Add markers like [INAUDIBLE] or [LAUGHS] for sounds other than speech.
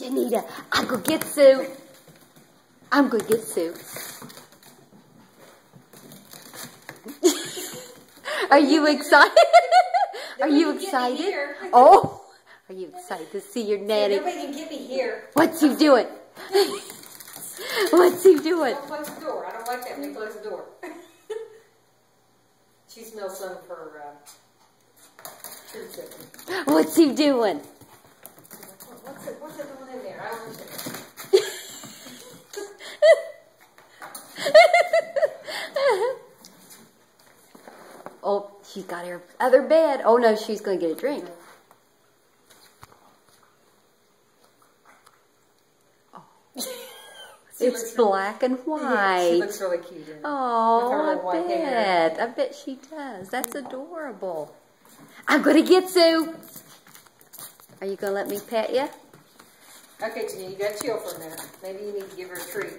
Janita, I'll go get Sue. I'm going to get Sue. [LAUGHS] Are you excited? Are you excited? Oh, [LAUGHS] are you excited to see your nanny? Nobody can get me here. What's he doing? [LAUGHS] What's he doing? Don't close the door. I don't like that when you close the door. she smells some of her uh. What's he doing? What's it, what's it doing in there? I don't understand. Oh, she's got her other bed. Oh no, she's going to get a drink. She It's black and [LAUGHS] white. She white. looks really cute. in it. With her Oh, I white hair. bet. I bet she does. That's adorable. I'm going to get Sue. Are you going to let me pet you? Okay, Janine, you gotta chill for a minute. Maybe you need to give her a treat.